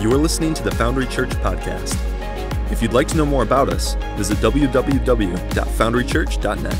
You are listening to the Foundry Church podcast. If you'd like to know more about us, visit www.foundrychurch.net.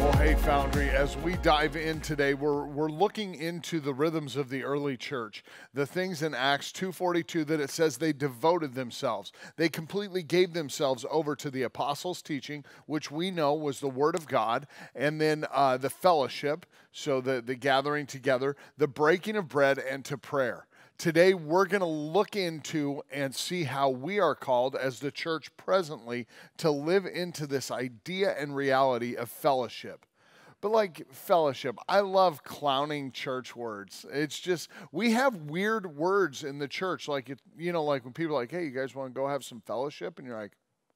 Well, hey, Foundry, as we dive in today, we're, we're looking into the rhythms of the early church, the things in Acts 2.42 that it says they devoted themselves. They completely gave themselves over to the apostles' teaching, which we know was the word of God, and then uh, the fellowship, so the, the gathering together, the breaking of bread, and to prayer. Today, we're going to look into and see how we are called as the church presently to live into this idea and reality of fellowship. But like fellowship, I love clowning church words. It's just we have weird words in the church, like it, you know, like when people are like, "Hey, you guys want to go have some fellowship?" and you're like,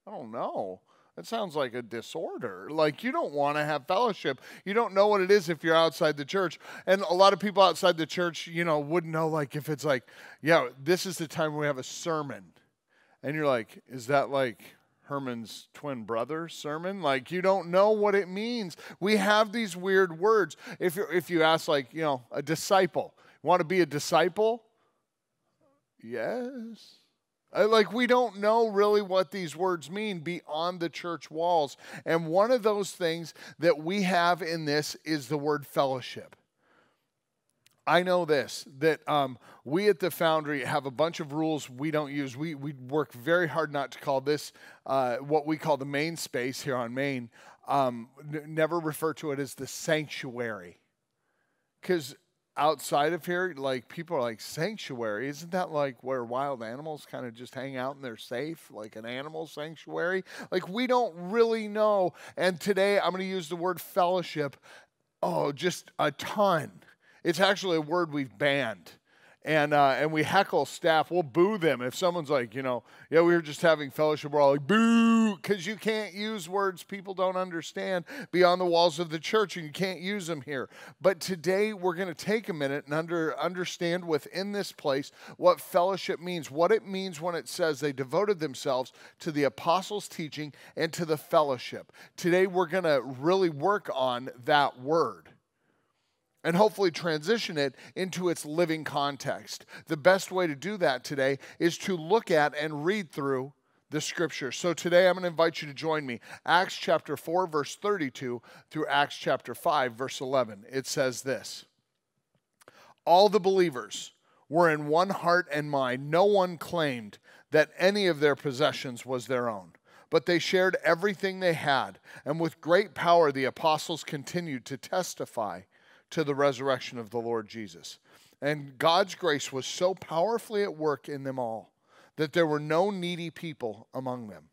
"I don't know." That sounds like a disorder. Like you don't want to have fellowship. You don't know what it is if you're outside the church. And a lot of people outside the church, you know, wouldn't know like if it's like, yeah, this is the time we have a sermon. And you're like, is that like Herman's twin brother sermon? Like you don't know what it means. We have these weird words. If you if you ask like, you know, a disciple, want to be a disciple? Yes. Like, we don't know really what these words mean beyond the church walls. And one of those things that we have in this is the word fellowship. I know this that um, we at the Foundry have a bunch of rules we don't use. We, we work very hard not to call this uh, what we call the main space here on Main. Um, n- never refer to it as the sanctuary. Because outside of here, like people are like sanctuary. Isn't that like where wild animals kind of just hang out and they're safe, like an animal sanctuary? Like we don't really know. And today I'm going to use the word fellowship. Oh, just a ton. It's actually a word we've banned and uh, and we heckle staff. We'll boo them if someone's like, you know, yeah, we were just having fellowship. We're all like, boo, because you can't use words people don't understand beyond the walls of the church, and you can't use them here. But today we're going to take a minute and under understand within this place what fellowship means, what it means when it says they devoted themselves to the apostles' teaching and to the fellowship. Today we're going to really work on that word and hopefully transition it into its living context. The best way to do that today is to look at and read through the scripture. So today I'm going to invite you to join me. Acts chapter 4, verse 32 through Acts chapter 5, verse 11. It says this All the believers were in one heart and mind. No one claimed that any of their possessions was their own. But they shared everything they had, and with great power the apostles continued to testify to the resurrection of the Lord Jesus. And God's grace was so powerfully at work in them all that there were no needy people among them.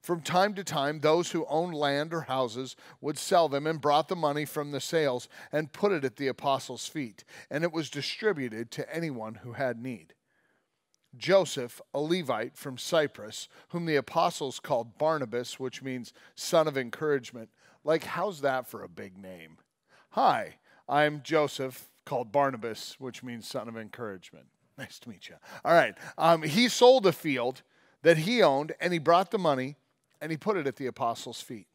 From time to time, those who owned land or houses would sell them and brought the money from the sales and put it at the apostles' feet, and it was distributed to anyone who had need. Joseph, a Levite from Cyprus, whom the apostles called Barnabas, which means son of encouragement. Like, how's that for a big name? Hi, I'm Joseph, called Barnabas, which means son of encouragement. Nice to meet you. All right. Um, he sold a field that he owned, and he brought the money and he put it at the apostles' feet.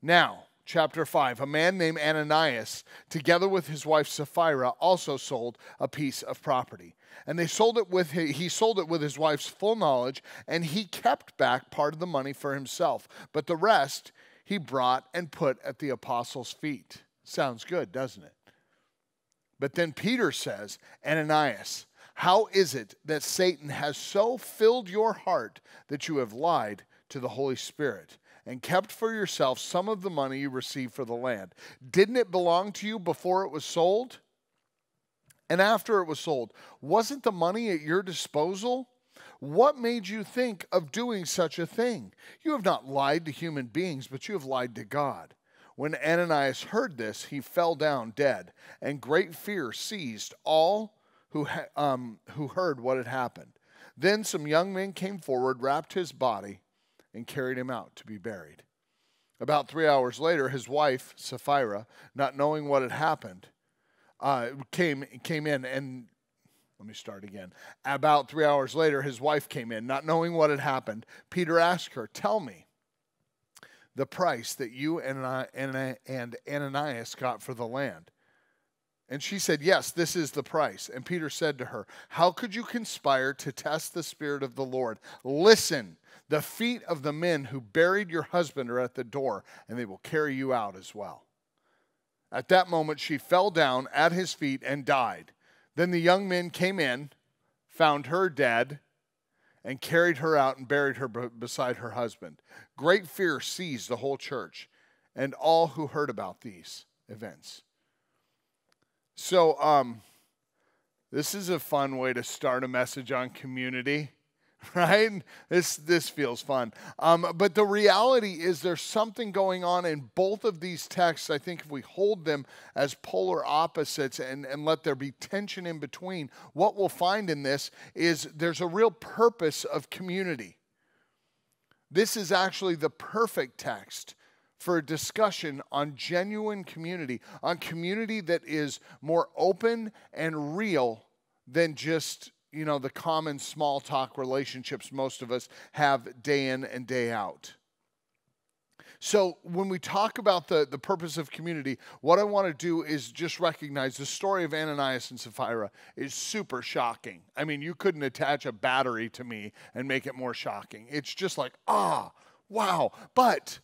Now, chapter 5 a man named Ananias, together with his wife Sapphira, also sold a piece of property. And they sold it with his, he sold it with his wife's full knowledge, and he kept back part of the money for himself. But the rest he brought and put at the apostles' feet. Sounds good, doesn't it? But then Peter says, Ananias, how is it that Satan has so filled your heart that you have lied to the Holy Spirit and kept for yourself some of the money you received for the land? Didn't it belong to you before it was sold? And after it was sold, wasn't the money at your disposal? What made you think of doing such a thing? You have not lied to human beings, but you have lied to God. When Ananias heard this, he fell down dead, and great fear seized all who, um, who heard what had happened. Then some young men came forward, wrapped his body, and carried him out to be buried. About three hours later, his wife, Sapphira, not knowing what had happened, uh, came, came in and let me start again. About three hours later, his wife came in, not knowing what had happened. Peter asked her, Tell me the price that you and, and Ananias got for the land. And she said, Yes, this is the price. And Peter said to her, How could you conspire to test the Spirit of the Lord? Listen, the feet of the men who buried your husband are at the door, and they will carry you out as well. At that moment, she fell down at his feet and died. Then the young men came in, found her dead, and carried her out and buried her beside her husband. Great fear seized the whole church and all who heard about these events. So, um, this is a fun way to start a message on community, right? This this feels fun. Um, but the reality is, there's something going on in both of these texts. I think if we hold them as polar opposites and, and let there be tension in between, what we'll find in this is there's a real purpose of community. This is actually the perfect text for a discussion on genuine community, on community that is more open and real than just, you know, the common small talk relationships most of us have day in and day out. So, when we talk about the, the purpose of community, what I want to do is just recognize the story of Ananias and Sapphira is super shocking. I mean, you couldn't attach a battery to me and make it more shocking. It's just like, ah, wow. But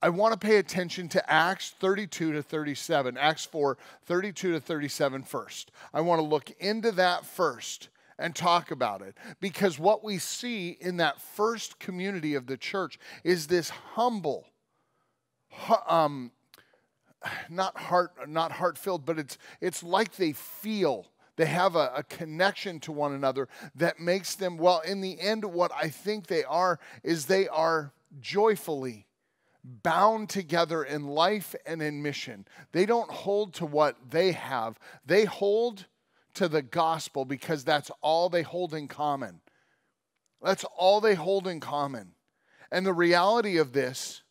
I want to pay attention to Acts 32 to 37, Acts 4, 32 to 37 first. I want to look into that first and talk about it because what we see in that first community of the church is this humble, um, not heart, not heart filled, but it's it's like they feel they have a, a, connection to one another that makes them well. In the end, what I think they are is they are joyfully bound together in life and in mission. They don't hold to what they have, they hold to the gospel because that's all they hold in common. That's all they hold in common. And the reality of this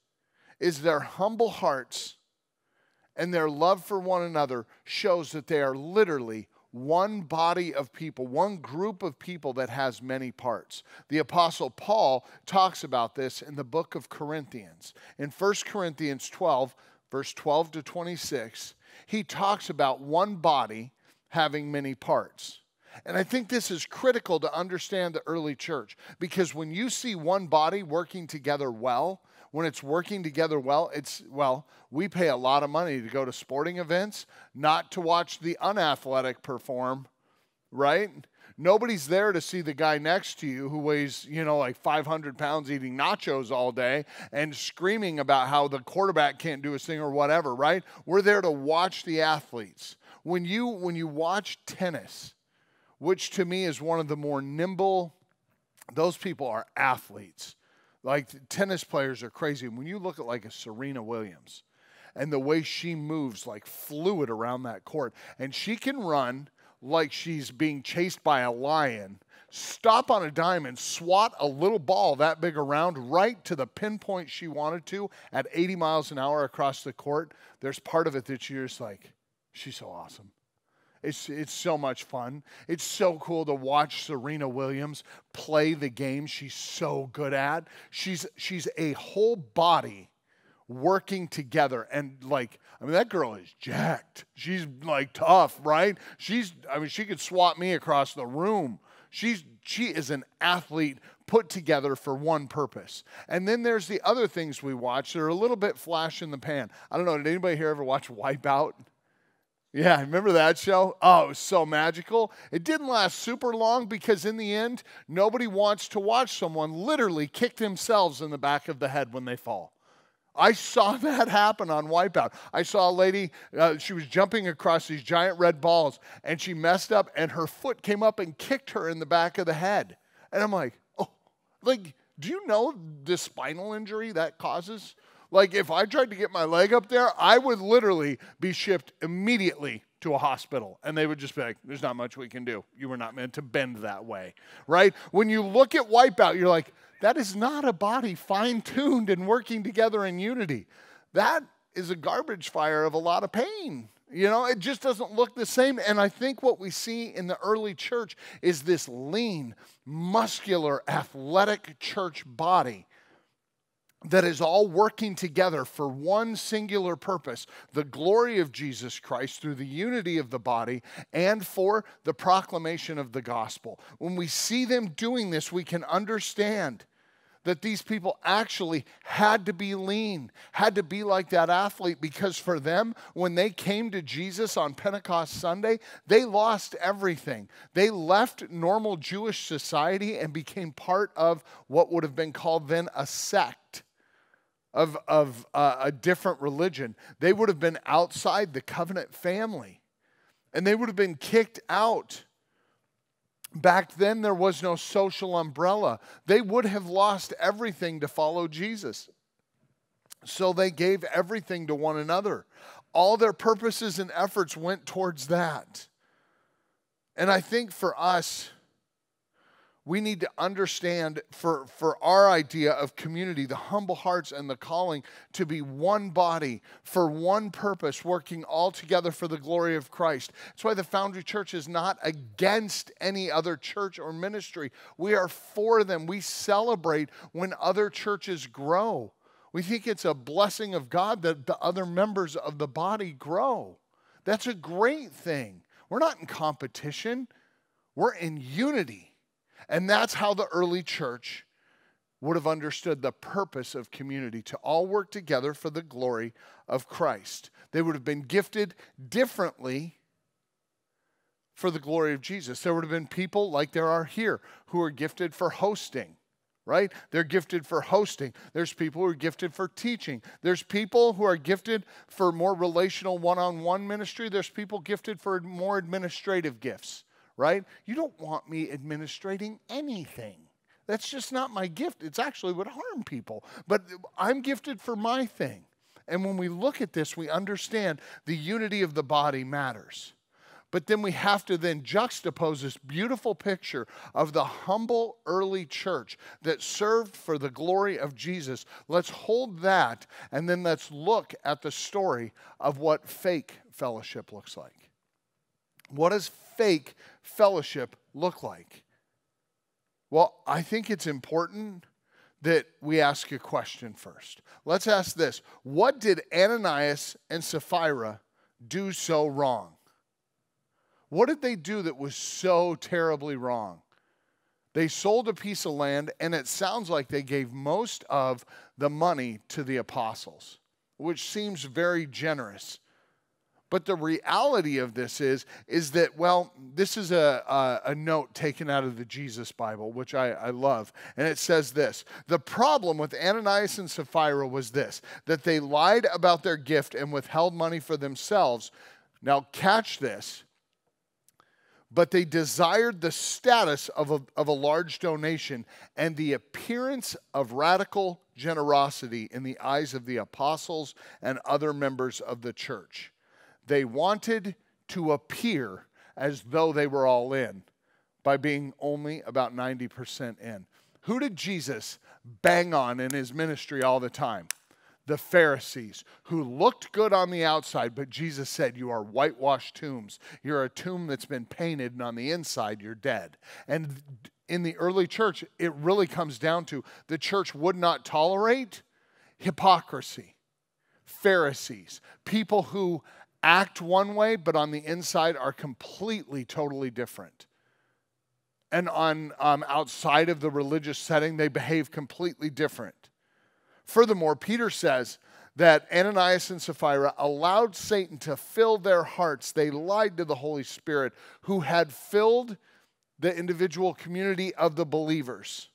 is their humble hearts and their love for one another shows that they are literally one body of people, one group of people that has many parts. The Apostle Paul talks about this in the book of Corinthians. In 1 Corinthians 12, verse 12 to 26, he talks about one body having many parts. And I think this is critical to understand the early church because when you see one body working together well, when it's working together well, it's, well, we pay a lot of money to go to sporting events, not to watch the unathletic perform, right? Nobody's there to see the guy next to you who weighs, you know, like 500 pounds eating nachos all day and screaming about how the quarterback can't do a thing or whatever, right? We're there to watch the athletes. When you when you watch tennis, which to me is one of the more nimble, those people are athletes. Like tennis players are crazy. When you look at like a Serena Williams and the way she moves like fluid around that court, and she can run like she's being chased by a lion, stop on a dime and swat a little ball that big around right to the pinpoint she wanted to at 80 miles an hour across the court. There's part of it that you're just like, she's so awesome. It's, it's so much fun. It's so cool to watch Serena Williams play the game she's so good at. She's, she's a whole body working together. And like, I mean, that girl is jacked. She's like tough, right? She's, I mean, she could swat me across the room. She's, she is an athlete put together for one purpose. And then there's the other things we watch that are a little bit flash in the pan. I don't know, did anybody here ever watch Wipeout? Yeah, remember that show? Oh, it was so magical. It didn't last super long because, in the end, nobody wants to watch someone literally kick themselves in the back of the head when they fall. I saw that happen on Wipeout. I saw a lady, uh, she was jumping across these giant red balls, and she messed up, and her foot came up and kicked her in the back of the head. And I'm like, oh, like, do you know the spinal injury that causes? Like if I tried to get my leg up there, I would literally be shipped immediately to a hospital and they would just be like, there's not much we can do. You were not meant to bend that way, right? When you look at Wipeout, you're like, that is not a body fine tuned and working together in unity. That is a garbage fire of a lot of pain. You know, it just doesn't look the same. And I think what we see in the early church is this lean, muscular, athletic church body that is all working together for one singular purpose the glory of Jesus Christ through the unity of the body and for the proclamation of the gospel. When we see them doing this, we can understand that these people actually had to be lean, had to be like that athlete, because for them, when they came to Jesus on Pentecost Sunday, they lost everything. They left normal Jewish society and became part of what would have been called then a sect of, of uh, a different religion. They would have been outside the covenant family and they would have been kicked out. Back then, there was no social umbrella. They would have lost everything to follow Jesus. So they gave everything to one another. All their purposes and efforts went towards that. And I think for us, we need to understand for, for our idea of community, the humble hearts and the calling to be one body for one purpose, working all together for the glory of Christ. That's why the Foundry Church is not against any other church or ministry. We are for them. We celebrate when other churches grow. We think it's a blessing of God that the other members of the body grow. That's a great thing. We're not in competition, we're in unity. And that's how the early church would have understood the purpose of community to all work together for the glory of Christ. They would have been gifted differently for the glory of Jesus. There would have been people like there are here who are gifted for hosting, right? They're gifted for hosting. There's people who are gifted for teaching. There's people who are gifted for more relational one on one ministry. There's people gifted for more administrative gifts right? You don't want me administrating anything. That's just not my gift. It's actually would harm people. But I'm gifted for my thing. And when we look at this, we understand the unity of the body matters. But then we have to then juxtapose this beautiful picture of the humble early church that served for the glory of Jesus. Let's hold that and then let's look at the story of what fake fellowship looks like. What does fake fellowship look like? Well, I think it's important that we ask a question first. Let's ask this What did Ananias and Sapphira do so wrong? What did they do that was so terribly wrong? They sold a piece of land, and it sounds like they gave most of the money to the apostles, which seems very generous. But the reality of this is, is that, well, this is a, a, a, note taken out of the Jesus Bible, which I, I love. And it says this The problem with Ananias and Sapphira was this that they lied about their gift and withheld money for themselves. Now, catch this. But they desired the status of a, of a large donation and the appearance of radical generosity in the eyes of the apostles and other members of the church. They wanted to appear as though they were all in by being only about 90% in. Who did Jesus bang on in his ministry all the time? The Pharisees, who looked good on the outside, but Jesus said, You are whitewashed tombs. You're a tomb that's been painted, and on the inside, you're dead. And in the early church, it really comes down to the church would not tolerate hypocrisy. Pharisees, people who act one way, but on the inside are completely, totally different. And on um, outside of the religious setting, they behave completely different. Furthermore, Peter says that Ananias and Sapphira allowed Satan to fill their hearts. They lied to the Holy Spirit, who had filled the individual community of the believers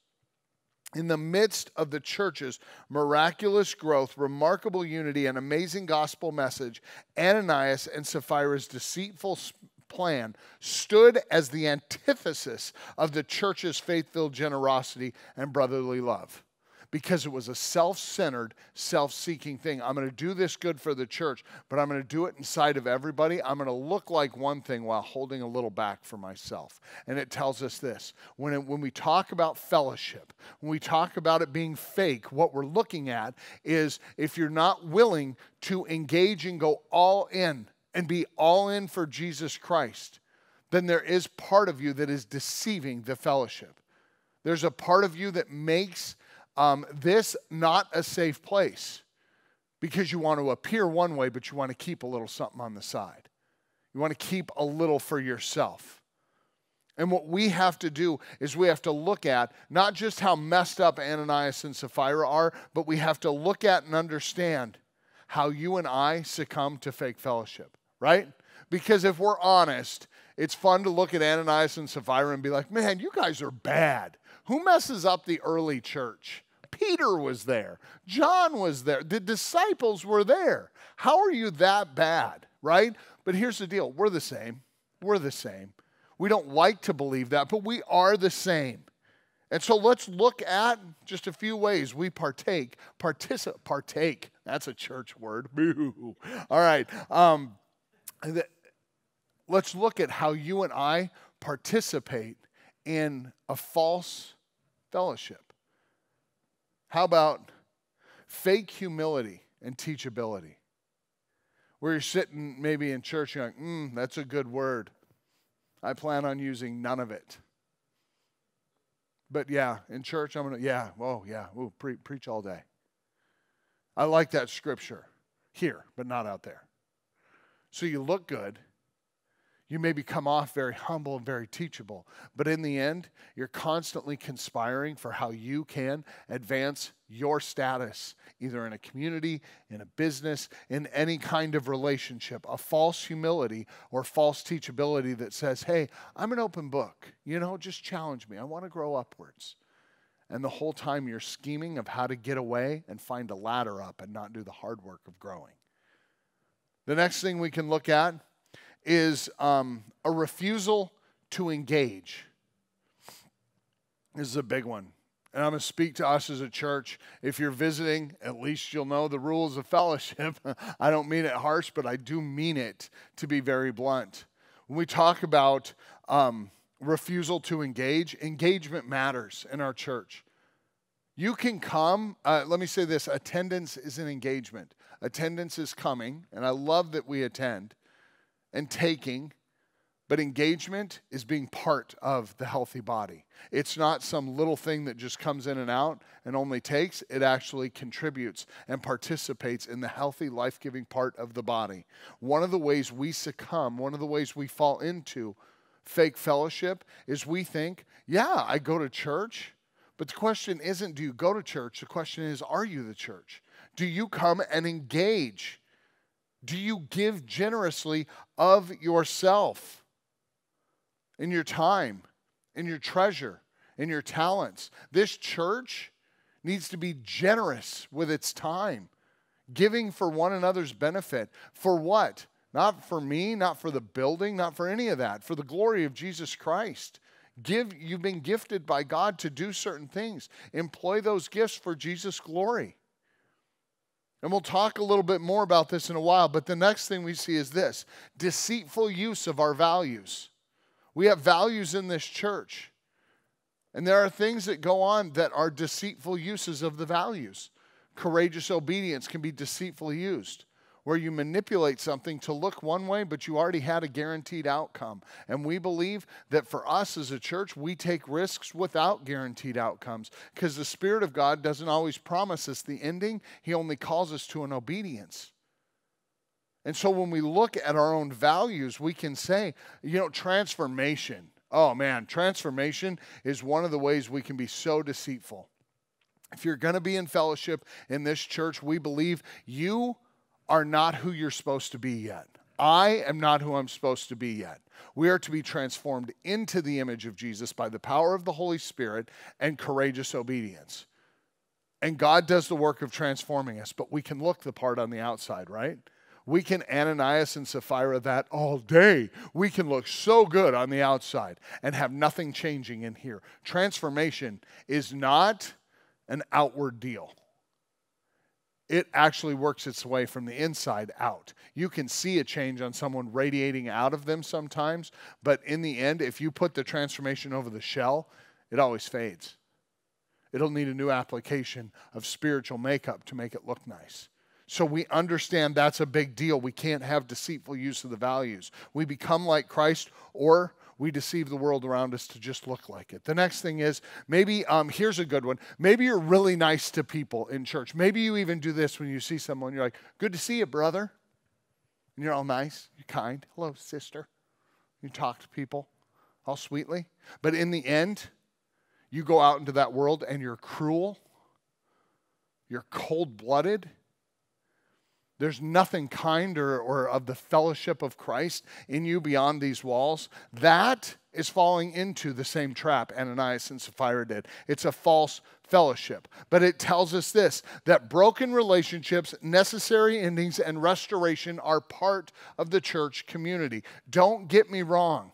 in the midst of the church's miraculous growth, remarkable unity, and amazing gospel message, Ananias and Sapphira's deceitful plan stood as the antithesis of the church's faith filled generosity and brotherly love because it was a self centered, self seeking thing. I'm going to do this good for the church, but I'm going to do it inside of everybody. I'm going to look like one thing while holding a little back for myself. And it tells us this when, it, when we talk about fellowship, when we talk about it being fake, what we're looking at is if you're not willing to engage and go all in and be all in for Jesus Christ, then there is part of you that is deceiving the fellowship. There's a part of you that makes um, this not a safe place because you want to appear one way, but you want to keep a little something on the side. You want to keep a little for yourself. And what we have to do is we have to look at not just how messed up Ananias and Sapphira are, but we have to look at and understand how you and I succumb to fake fellowship, right? Because if we're honest, it's fun to look at Ananias and Sapphira and be like, man, you guys are bad. Who messes up the early church? Peter was there. John was there. The disciples were there. How are you that bad, right? But here's the deal we're the same. We're the same. We don't like to believe that, but we are the same. And so let's look at just a few ways we partake. Particip- partake. That's a church word. Boo. All right. Um, let's look at how you and I participate in a false fellowship. How about fake humility and teachability? Where you're sitting maybe in church, you're like, mm, that's a good word. I plan on using none of it. But yeah, in church, I'm going to, yeah, oh, yeah, ooh, pre- preach all day. I like that scripture here, but not out there. So you look good you maybe come off very humble and very teachable, but in the end, you're constantly conspiring for how you can advance your status, either in a community, in a business, in any kind of relationship. A false humility or false teachability that says, hey, I'm an open book. You know, just challenge me. I want to grow upwards. And the whole time you're scheming of how to get away and find a ladder up and not do the hard work of growing. The next thing we can look at is um, a refusal to engage. This is a big one. And I'm going to speak to us as a church. If you're visiting, at least you'll know the rules of fellowship. I don't mean it harsh, but I do mean it to be very blunt. When we talk about um, refusal to engage, engagement matters in our church. You can come, uh, let me say this attendance is an engagement. Attendance is coming, and I love that we attend and taking, but engagement is being part of the healthy body. It's not some little thing that just comes in and out and only takes, it actually contributes and participates in the healthy, life giving part of the body. One of the ways we succumb, one of the ways we fall into fake fellowship is we think, yeah, I go to church. But the question isn't, do you go to church? The question is, are you the church? Do you come and engage? Do you give generously of yourself in your time, in your treasure, in your talents? This church needs to be generous with its time, giving for one another's benefit. For what? Not for me, not for the building, not for any of that, for the glory of Jesus Christ. Give you've been gifted by God to do certain things. Employ those gifts for Jesus' glory. And we'll talk a little bit more about this in a while, but the next thing we see is this deceitful use of our values. We have values in this church, and there are things that go on that are deceitful uses of the values. Courageous obedience can be deceitfully used where you manipulate something to look one way, but you already had a guaranteed outcome. And we believe that for us as a church, we take risks without guaranteed outcomes because the Spirit of God doesn't always promise us the ending, He only calls us to an obedience. And so when we look at our own values, we can say, you know, transformation. Oh man, transformation is one of the ways we can be so deceitful. If you're going to be in fellowship in this church, we believe you are not who you're supposed to be yet. I am not who I'm supposed to be yet. We are to be transformed into the image of Jesus by the power of the Holy Spirit and courageous obedience. And God does the work of transforming us, but we can look the part on the outside, right? We can Ananias and Sapphira that all day. We can look so good on the outside and have nothing changing in here. Transformation is not an outward deal it actually works its way from the inside out. You can see a change on someone radiating out of them sometimes, but in the end, if you put the transformation over the shell, it always fades. It'll need a new application of spiritual makeup to make it look nice. So we understand that's a big deal. We can't have deceitful use of the values. We become like Christ or we deceive the world around us to just look like it. The next thing is maybe, um, here's a good one. Maybe you're really nice to people in church. Maybe you even do this when you see someone, you're like, good to see you, brother. And you're all nice, you're kind. Hello, sister. You talk to people all sweetly. But in the end, you go out into that world and you're cruel, you're cold blooded there's nothing kind or, or of the fellowship of Christ in you beyond these walls. That is falling into the same trap Ananias and Sapphira did. It's a false fellowship. But it tells us this that broken relationships, necessary endings, and restoration are part of the church community. Don't get me wrong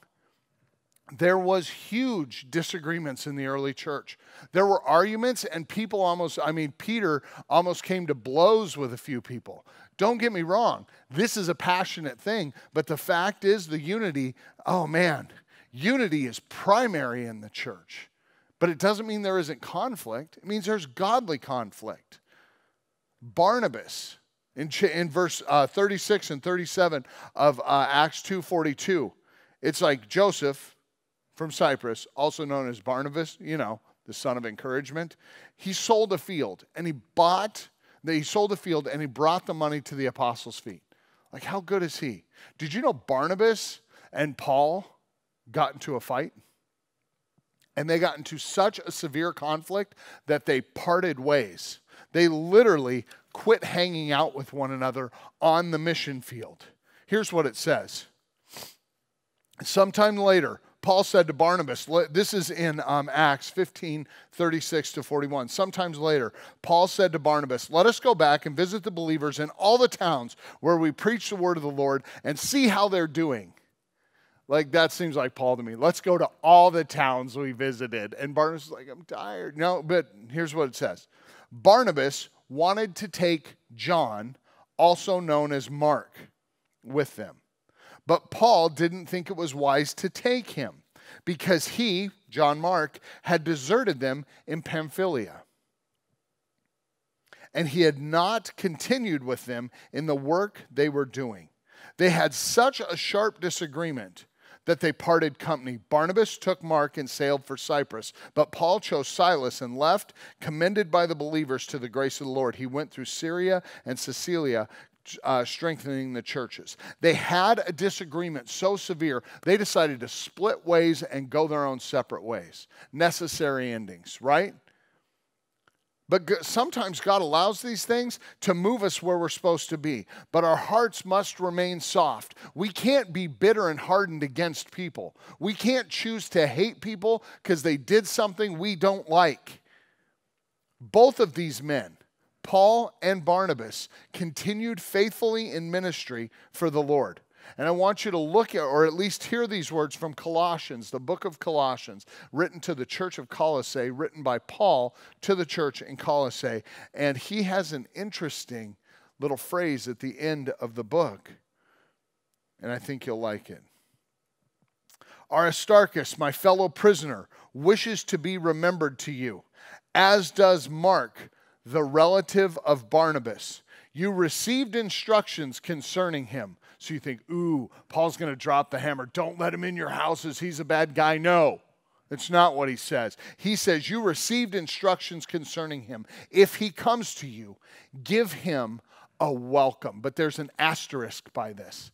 there was huge disagreements in the early church there were arguments and people almost i mean peter almost came to blows with a few people don't get me wrong, this is a passionate thing, but the fact is, the unity, oh man, unity is primary in the church. But it doesn't mean there isn't conflict, it means there's godly conflict. Barnabas, in, in verse uh, 36 and 37 of uh, Acts 2.42, it's like Joseph from Cyprus, also known as Barnabas, you know, the son of encouragement. He sold a field and he bought he sold the field and he brought the money to the apostles' feet. Like, how good is he? Did you know Barnabas and Paul got into a fight? And they got into such a severe conflict that they parted ways. They literally quit hanging out with one another on the mission field. Here's what it says Sometime later, Paul said to Barnabas, this is in um, Acts 15 36 to 41. Sometimes later, Paul said to Barnabas, Let us go back and visit the believers in all the towns where we preach the word of the Lord and see how they're doing. Like, that seems like Paul to me. Let's go to all the towns we visited. And Barnabas is like, I'm tired. No, but here's what it says Barnabas wanted to take John, also known as Mark, with them. But Paul didn't think it was wise to take him because he, John Mark, had deserted them in Pamphylia. And he had not continued with them in the work they were doing. They had such a sharp disagreement that they parted company. Barnabas took Mark and sailed for Cyprus, but Paul chose Silas and left, commended by the believers to the grace of the Lord. He went through Syria and Cilicia, uh, strengthening the churches. They had a disagreement so severe, they decided to split ways and go their own separate ways. Necessary endings, right? But sometimes God allows these things to move us where we're supposed to be. But our hearts must remain soft. We can't be bitter and hardened against people. We can't choose to hate people because they did something we don't like. Both of these men Paul and Barnabas continued faithfully in ministry for the Lord. And I want you to look at, or at least hear these words from Colossians, the book of Colossians, written to the church of Colossae, written by Paul to the church in Colossae. And he has an interesting little phrase at the end of the book. And I think you'll like it. Aristarchus, my fellow prisoner, wishes to be remembered to you, as does Mark the relative of Barnabas. You received instructions concerning him. So you think, ooh, Paul's going to drop the hammer. Don't let him in your houses. He's a bad guy. No, that's not what he says. He says, You received instructions concerning him. If he comes to you, give him a welcome. But there's an asterisk by this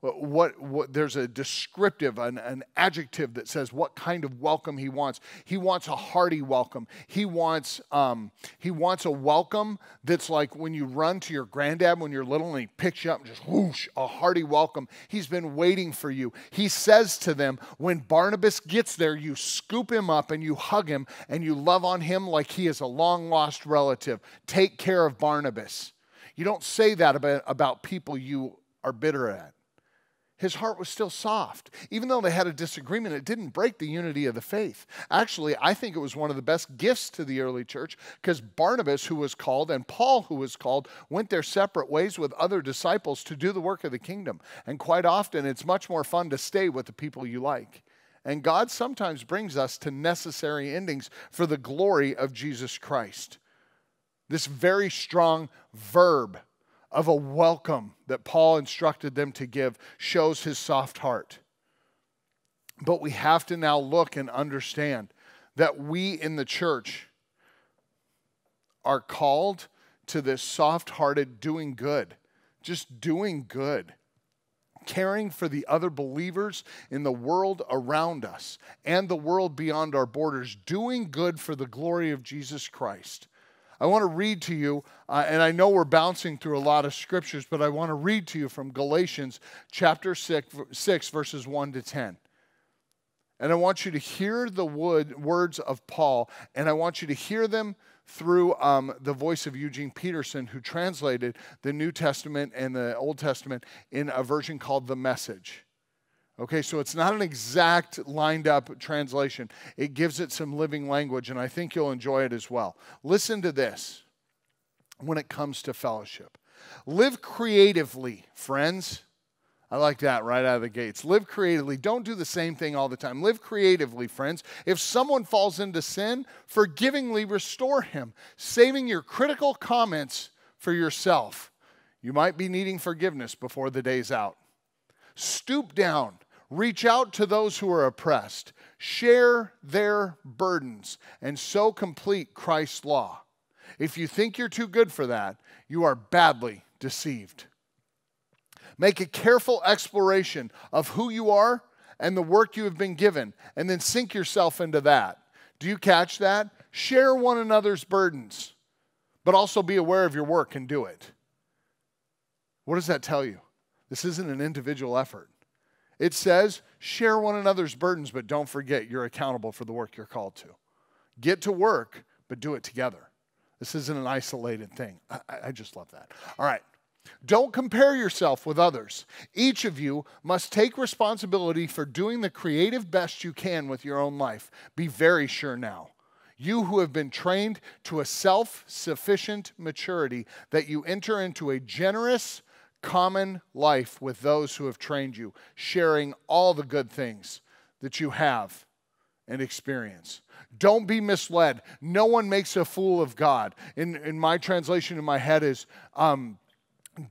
what, what there's a descriptive, an, an adjective that says what kind of welcome he wants. He wants a hearty welcome. He wants um, he wants a welcome that's like when you run to your granddad when you're little and he picks you up and just whoosh, a hearty welcome. He's been waiting for you. He says to them, when Barnabas gets there, you scoop him up and you hug him and you love on him like he is a long lost relative. Take care of Barnabas. You don't say that about, about people you are bitter at his heart was still soft. Even though they had a disagreement, it didn't break the unity of the faith. Actually, I think it was one of the best gifts to the early church because Barnabas, who was called, and Paul, who was called, went their separate ways with other disciples to do the work of the kingdom. And quite often, it's much more fun to stay with the people you like. And God sometimes brings us to necessary endings for the glory of Jesus Christ. This very strong verb of a welcome that Paul instructed them to give shows his soft heart. But we have to now look and understand that we in the church are called to this soft hearted doing good, just doing good, caring for the other believers in the world around us and the world beyond our borders, doing good for the glory of Jesus Christ. I want to read to you, uh, and I know we're bouncing through a lot of scriptures, but I want to read to you from Galatians chapter 6, 6 verses 1 to 10. And I want you to hear the wood, words of Paul, and I want you to hear them through um, the voice of Eugene Peterson, who translated the New Testament and the Old Testament in a version called The Message. Okay, so it's not an exact lined up translation. It gives it some living language, and I think you'll enjoy it as well. Listen to this when it comes to fellowship. Live creatively, friends. I like that right out of the gates. Live creatively. Don't do the same thing all the time. Live creatively, friends. If someone falls into sin, forgivingly restore him, saving your critical comments for yourself. You might be needing forgiveness before the day's out. Stoop down. Reach out to those who are oppressed. Share their burdens and so complete Christ's law. If you think you're too good for that, you are badly deceived. Make a careful exploration of who you are and the work you have been given, and then sink yourself into that. Do you catch that? Share one another's burdens, but also be aware of your work and do it. What does that tell you? This isn't an individual effort. It says, share one another's burdens, but don't forget you're accountable for the work you're called to. Get to work, but do it together. This isn't an isolated thing. I, I just love that. All right. Don't compare yourself with others. Each of you must take responsibility for doing the creative best you can with your own life. Be very sure now. You who have been trained to a self sufficient maturity, that you enter into a generous, common life with those who have trained you, sharing all the good things that you have and experience. Don't be misled. No one makes a fool of God. In, in my translation in my head is, um,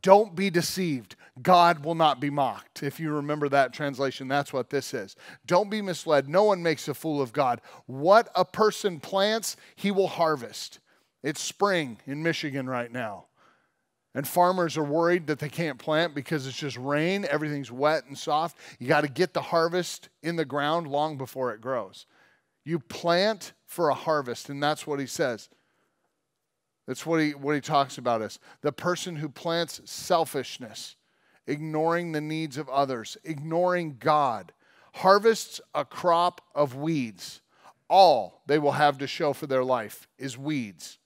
don't be deceived. God will not be mocked. If you remember that translation, that's what this is. Don't be misled. No one makes a fool of God. What a person plants, he will harvest. It's spring in Michigan right now. And farmers are worried that they can't plant because it's just rain, everything's wet and soft. You got to get the harvest in the ground long before it grows. You plant for a harvest, and that's what he says. That's what he, what he talks about is the person who plants selfishness, ignoring the needs of others, ignoring God, harvests a crop of weeds. All they will have to show for their life is weeds.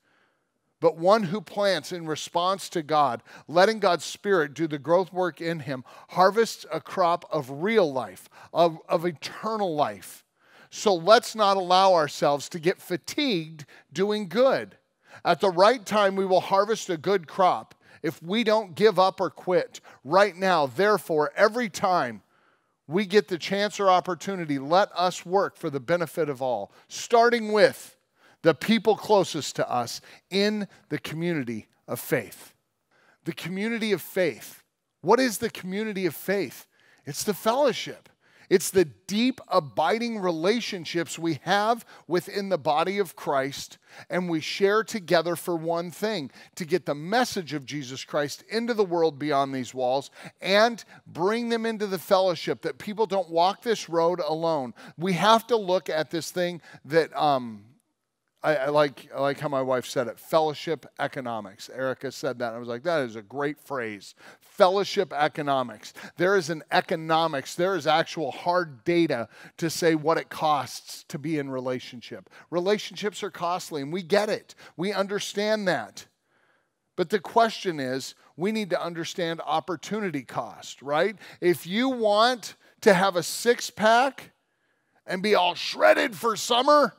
But one who plants in response to God, letting God's Spirit do the growth work in him, harvests a crop of real life, of, of eternal life. So let's not allow ourselves to get fatigued doing good. At the right time, we will harvest a good crop if we don't give up or quit. Right now, therefore, every time we get the chance or opportunity, let us work for the benefit of all, starting with the people closest to us in the community of faith. The community of faith. What is the community of faith? It's the fellowship. It's the deep, abiding relationships we have within the body of Christ, and we share together for one thing to get the message of Jesus Christ into the world beyond these walls and bring them into the fellowship that people don't walk this road alone. We have to look at this thing that um, I, I, like I like how my wife said it. Fellowship economics. Erica said that. I was like, that is a great phrase. Fellowship economics. There is an economics. There is actual hard data to say what it costs to be in relationship. Relationships are costly, and we get it. We understand that. But the question is, we need to understand opportunity cost, right? If you want to have a six pack and be all shredded for summer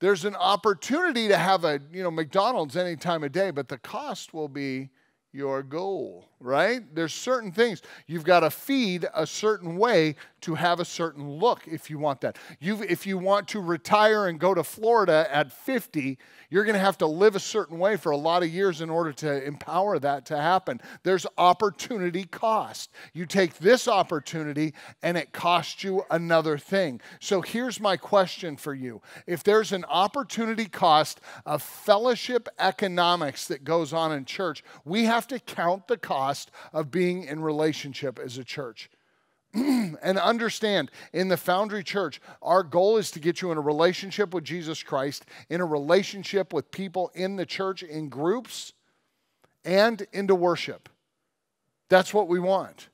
there's an opportunity to have a, you know, McDonald's any time of day, but the cost will be your goal. Right? There's certain things. You've got to feed a certain way to have a certain look if you want that. you if you want to retire and go to Florida at 50, you're going to have to live a certain way for a lot of years in order to empower that to happen. There's opportunity cost. You take this opportunity and it costs you another thing. So here's my question for you. If there's an opportunity cost of fellowship economics that goes on in church, we have to count the cost of being in relationship as a church. and understand in the Foundry Church, our goal is to get you in a relationship with Jesus Christ, in a relationship with people in the church in groups, and into worship. That's what we want.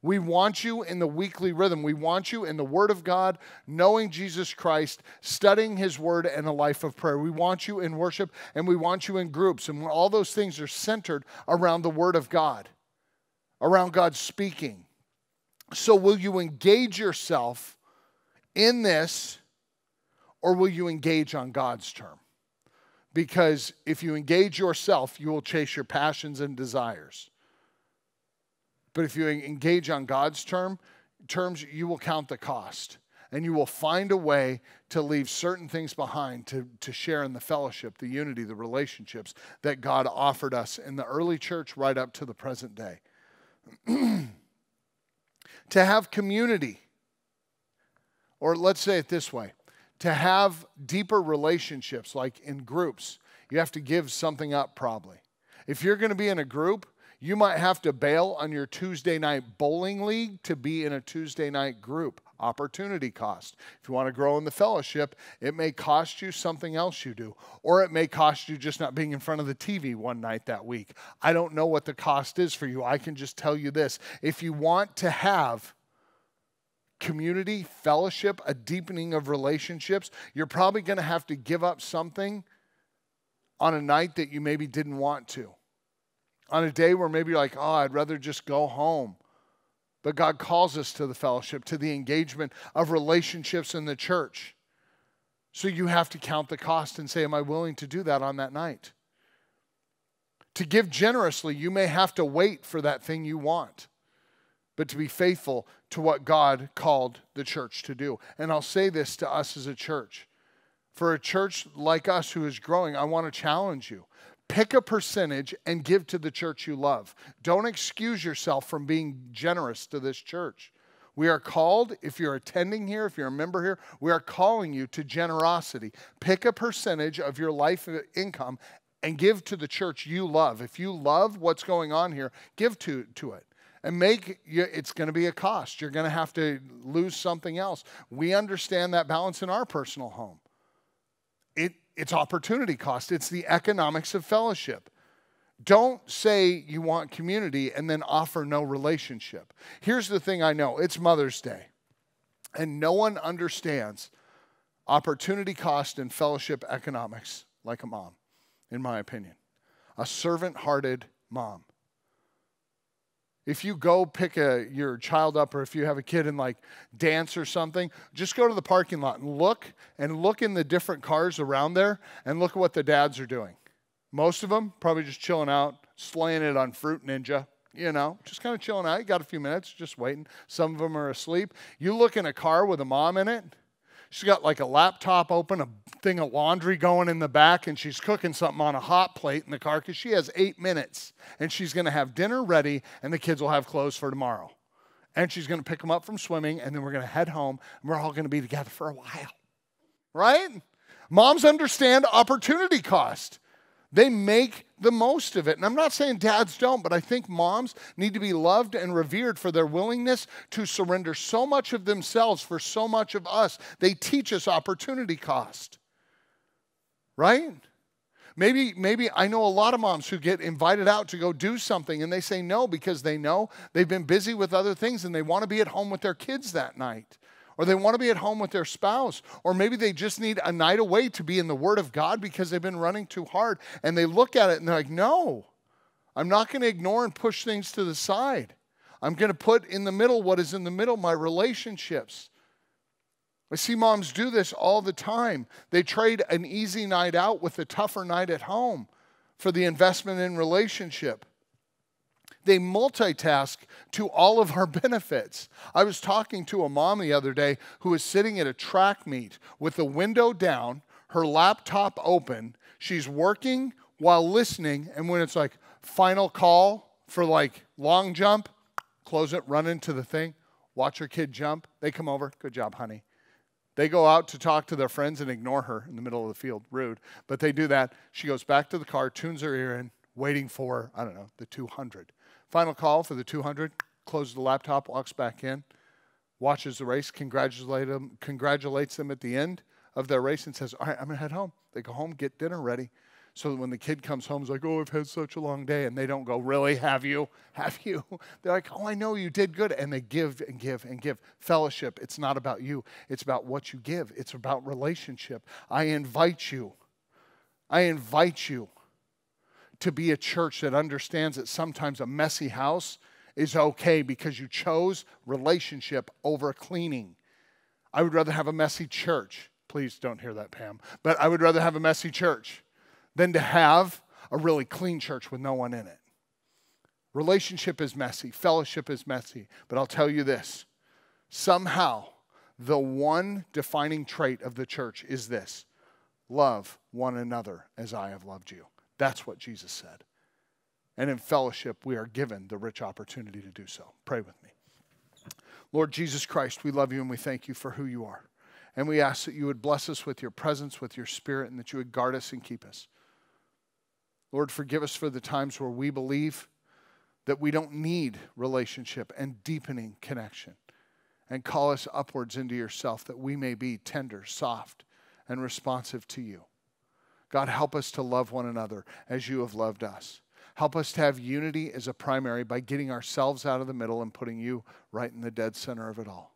We want you in the weekly rhythm. We want you in the Word of God, knowing Jesus Christ, studying His Word, and a life of prayer. We want you in worship and we want you in groups. And all those things are centered around the Word of God, around God speaking so, will you engage yourself in this or will you engage on God's term? Because if you engage yourself, you will chase your passions and desires. But if you engage on God's term, terms, you will count the cost and you will find a way to leave certain things behind to, to share in the fellowship, the unity, the relationships that God offered us in the early church right up to the present day. to have community, or let's say it this way to have deeper relationships, like in groups, you have to give something up probably. If you're going to be in a group, you might have to bail on your Tuesday night bowling league to be in a Tuesday night group. Opportunity cost. If you want to grow in the fellowship, it may cost you something else you do, or it may cost you just not being in front of the TV one night that week. I don't know what the cost is for you. I can just tell you this. If you want to have community, fellowship, a deepening of relationships, you're probably going to have to give up something on a night that you maybe didn't want to on a day where maybe you're like, oh, I'd rather just go home. But God calls us to the fellowship, to the engagement of relationships in the church. So you have to count the cost and say, Am I willing to do that on that night? To give generously, you may have to wait for that thing you want, but to be faithful to what God called the church to do. And I'll say this to us as a church. For a church like us who is growing, I want to challenge you. Pick a percentage and give to the church you love. Don't excuse yourself from being generous to this church. We are called, if you're attending here, if you're a member here, we are calling you to generosity. Pick a percentage of your life income and give to the church you love. If you love what's going on here, give to, to it. And make it's going to be a cost. You're going to have to lose something else. We understand that balance in our personal home. It, it's opportunity cost, it's the economics of fellowship. Don't say you want community and then offer no relationship. Here's the thing I know it's Mother's Day, and no one understands opportunity cost and fellowship economics like a mom, in my opinion. A servant hearted mom if you go pick a, your child up or if you have a kid in like dance or something, just go to the parking lot and look and look in the different cars around there and look at what the dads are doing. Most of them probably just chilling out, slaying it on Fruit Ninja, you know, just kind of chilling out. You got a few minutes, just waiting. Some of them are asleep. You look in a car with a mom in it, She's got like a laptop open, a thing of laundry going in the back, and she's cooking something on a hot plate in the car because she has eight minutes and she's going to have dinner ready and the kids will have clothes for tomorrow. And she's going to pick them up from swimming and then we're going to head home and we're all going to be together for a while. Right? Moms understand opportunity cost. They make the most of it. And I'm not saying dads don't, but I think moms need to be loved and revered for their willingness to surrender so much of themselves for so much of us. They teach us opportunity cost. Right? Maybe, maybe I know a lot of moms who get invited out to go do something and they say no because they know they've been busy with other things and they want to be at home with their kids that night or they want to be at home with their spouse, or maybe they just need a night away to be in the Word of God because they've been running too hard. And they look at it and they're like, no, I'm not going to ignore and push things to the side. I'm going to put in the middle what is in the middle my relationships. I see moms do this all the time. They trade an easy night out with a tougher night at home for the investment in relationship. They multitask to all of our benefits. I was talking to a mom the other day who was sitting at a track meet with the window down, her laptop open. She's working while listening, and when it's like final call for like long jump, close it, run into the thing, watch her kid jump. They come over, good job, honey. They go out to talk to their friends and ignore her in the middle of the field. Rude. But they do that. She goes back to the car, tunes her ear in, waiting for, I don't know, the 200. Final call for the 200, closes the laptop, walks back in, watches the race, congratulate them, congratulates them at the end of their race, and says, All right, I'm going to head home. They go home, get dinner ready. So that when the kid comes home, he's like, Oh, I've had such a long day. And they don't go, Really? Have you? Have you? They're like, Oh, I know you did good. And they give and give and give. Fellowship, it's not about you, it's about what you give, it's about relationship. I invite you. I invite you to be a church that understands that sometimes a messy house is okay because you chose relationship over cleaning. I would rather have a messy church. Please don't hear that, Pam. But I would rather have a messy church than to have a really clean church with no one in it. Relationship is messy, fellowship is messy, but I'll tell you this somehow, the one defining trait of the church is this love one another as I have loved you. That's what Jesus said. And in fellowship, we are given the rich opportunity to do so. Pray with me. Lord Jesus Christ, we love you and we thank you for who you are. And we ask that you would bless us with your presence, with your spirit, and that you would guard us and keep us. Lord, forgive us for the times where we believe that we don't need relationship and deepening connection. And call us upwards into yourself that we may be tender, soft, and responsive to you. God, help us to love one another as you have loved us. Help us to have unity as a primary by getting ourselves out of the middle and putting you right in the dead center of it all.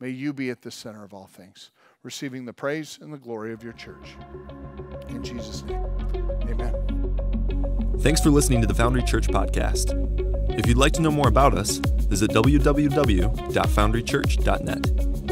May you be at the center of all things, receiving the praise and the glory of your church. In Jesus' name, amen. Thanks for listening to the Foundry Church podcast. If you'd like to know more about us, visit www.foundrychurch.net.